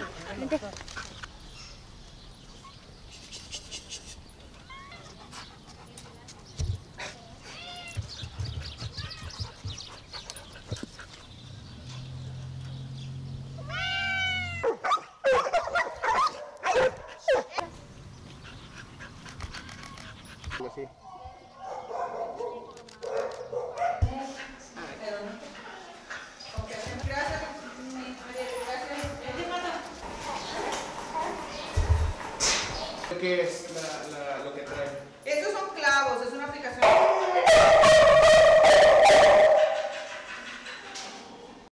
안돼 Let's see. que es la, la